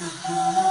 Uh-huh.